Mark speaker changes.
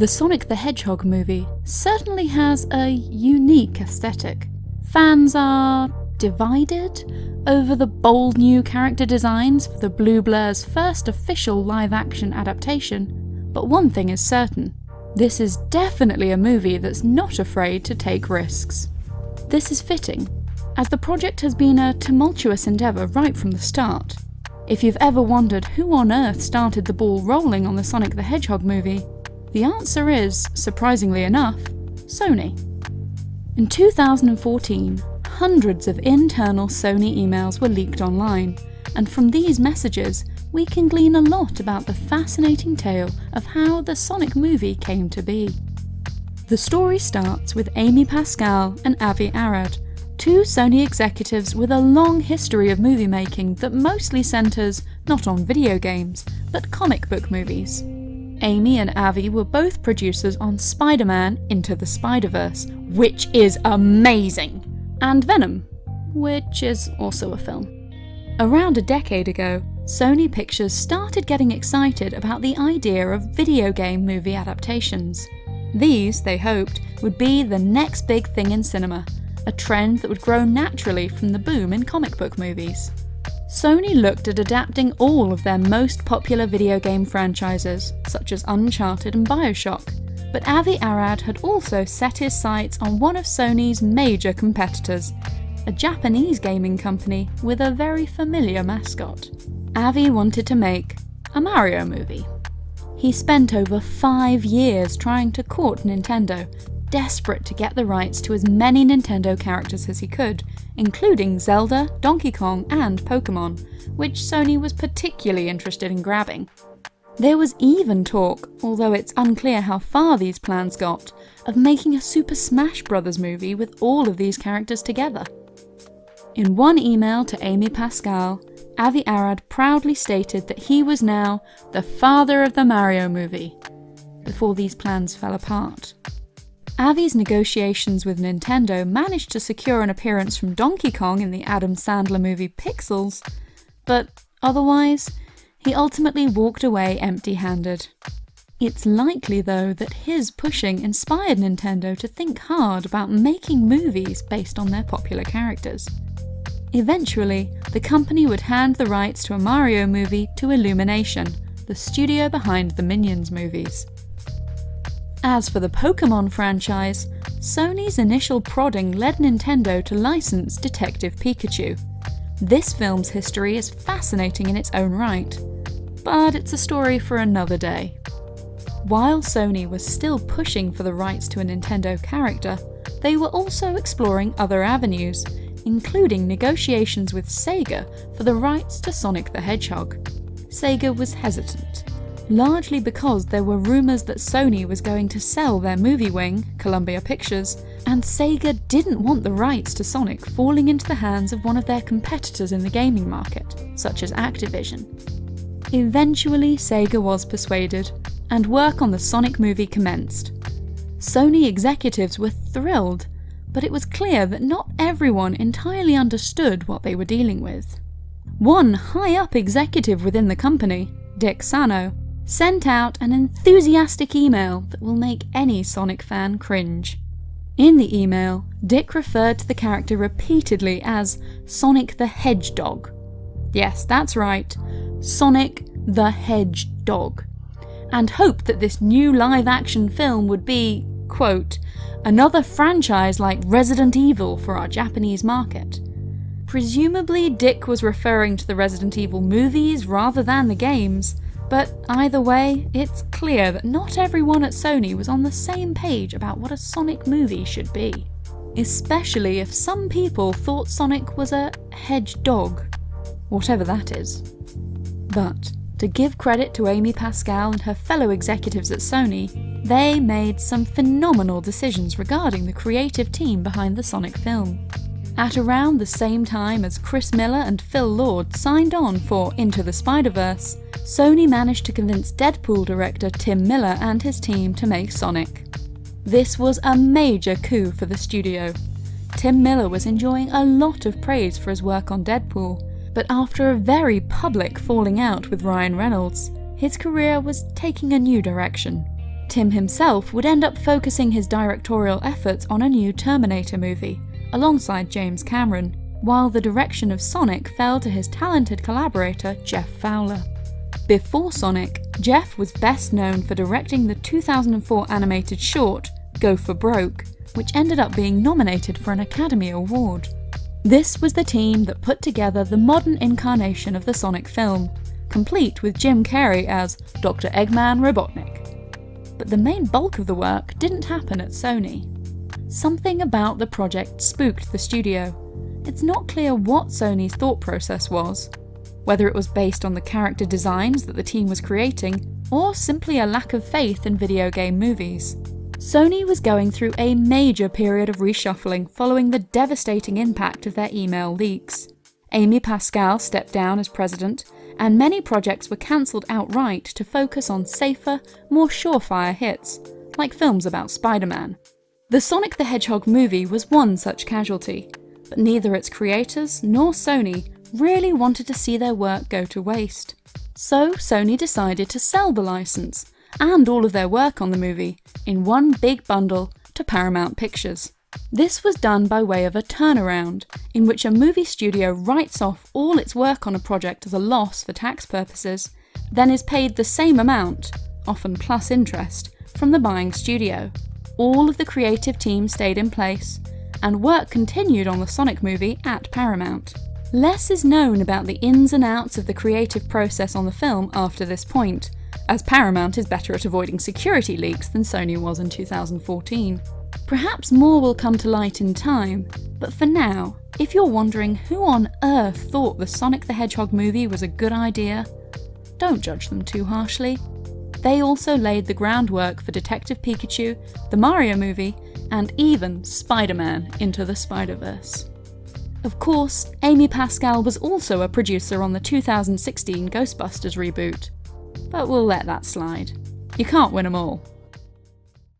Speaker 1: The Sonic the Hedgehog movie certainly has a unique aesthetic. Fans are divided over the bold new character designs for the Blue Blur's first official live action adaptation, but one thing is certain this is definitely a movie that's not afraid to take risks. This is fitting, as the project has been a tumultuous endeavour right from the start. If you've ever wondered who on earth started the ball rolling on the Sonic the Hedgehog movie, the answer is, surprisingly enough, Sony. In 2014, hundreds of internal Sony emails were leaked online, and from these messages, we can glean a lot about the fascinating tale of how the Sonic movie came to be. The story starts with Amy Pascal and Avi Arad, two Sony executives with a long history of movie making that mostly centres not on video games, but comic book movies. Amy and Avi were both producers on Spider Man Into the Spider Verse, which is amazing, and Venom, which is also a film. Around a decade ago, Sony Pictures started getting excited about the idea of video game movie adaptations. These, they hoped, would be the next big thing in cinema, a trend that would grow naturally from the boom in comic book movies. Sony looked at adapting all of their most popular video game franchises, such as Uncharted and Bioshock, but Avi Arad had also set his sights on one of Sony's major competitors, a Japanese gaming company with a very familiar mascot. Avi wanted to make a Mario movie. He spent over five years trying to court Nintendo, desperate to get the rights to as many Nintendo characters as he could, including Zelda, Donkey Kong, and Pokemon, which Sony was particularly interested in grabbing. There was even talk, although it's unclear how far these plans got, of making a Super Smash Bros. movie with all of these characters together. In one email to Amy Pascal, Avi Arad proudly stated that he was now the father of the Mario movie, before these plans fell apart. Avi's negotiations with Nintendo managed to secure an appearance from Donkey Kong in the Adam Sandler movie Pixels, but otherwise, he ultimately walked away empty handed. It's likely, though, that his pushing inspired Nintendo to think hard about making movies based on their popular characters. Eventually, the company would hand the rights to a Mario movie to Illumination, the studio behind the Minions movies. As for the Pokemon franchise, Sony's initial prodding led Nintendo to license Detective Pikachu. This film's history is fascinating in its own right, but it's a story for another day. While Sony was still pushing for the rights to a Nintendo character, they were also exploring other avenues, including negotiations with Sega for the rights to Sonic the Hedgehog. Sega was hesitant, largely because there were rumours that Sony was going to sell their movie wing, Columbia Pictures, and Sega didn't want the rights to Sonic falling into the hands of one of their competitors in the gaming market, such as Activision. Eventually, Sega was persuaded, and work on the Sonic movie commenced. Sony executives were thrilled, but it was clear that not everyone entirely understood what they were dealing with. One high up executive within the company, Dick Sano, sent out an enthusiastic email that will make any Sonic fan cringe. In the email, Dick referred to the character repeatedly as Sonic the Hedge Dog. Yes, that's right, Sonic the Hedge Dog, and hoped that this new live action film would be, quote, another franchise like Resident Evil for our Japanese market. Presumably, Dick was referring to the Resident Evil movies rather than the games, but either way, it's clear that not everyone at Sony was on the same page about what a Sonic movie should be. Especially if some people thought Sonic was a hedge dog, whatever that is. But, to give credit to Amy Pascal and her fellow executives at Sony, they made some phenomenal decisions regarding the creative team behind the Sonic film. At around the same time as Chris Miller and Phil Lord signed on for Into the Spider Verse, Sony managed to convince Deadpool director Tim Miller and his team to make Sonic. This was a major coup for the studio. Tim Miller was enjoying a lot of praise for his work on Deadpool, but after a very public falling out with Ryan Reynolds, his career was taking a new direction. Tim himself would end up focusing his directorial efforts on a new Terminator movie, alongside James Cameron, while the direction of Sonic fell to his talented collaborator Jeff Fowler. Before Sonic, Jeff was best known for directing the 2004 animated short Gopher Broke, which ended up being nominated for an Academy Award. This was the team that put together the modern incarnation of the Sonic film, complete with Jim Carrey as Dr. Eggman Robotnik. But the main bulk of the work didn't happen at Sony. Something about the project spooked the studio. It's not clear what Sony's thought process was, whether it was based on the character designs that the team was creating, or simply a lack of faith in video game movies. Sony was going through a major period of reshuffling following the devastating impact of their email leaks. Amy Pascal stepped down as president, and many projects were cancelled outright to focus on safer, more surefire hits, like films about Spider Man. The Sonic the Hedgehog movie was one such casualty, but neither its creators nor Sony really wanted to see their work go to waste. So Sony decided to sell the license and all of their work on the movie in one big bundle to Paramount Pictures. This was done by way of a turnaround, in which a movie studio writes off all its work on a project as a loss for tax purposes, then is paid the same amount, often plus interest, from the buying studio. All of the creative team stayed in place, and work continued on the Sonic movie at Paramount. Less is known about the ins and outs of the creative process on the film after this point, as Paramount is better at avoiding security leaks than Sony was in 2014. Perhaps more will come to light in time, but for now, if you're wondering who on earth thought the Sonic the Hedgehog movie was a good idea, don't judge them too harshly. They also laid the groundwork for Detective Pikachu, the Mario movie, and even Spider Man Into the Spider Verse. Of course, Amy Pascal was also a producer on the 2016 Ghostbusters reboot, but we'll let that slide. You can't win them all.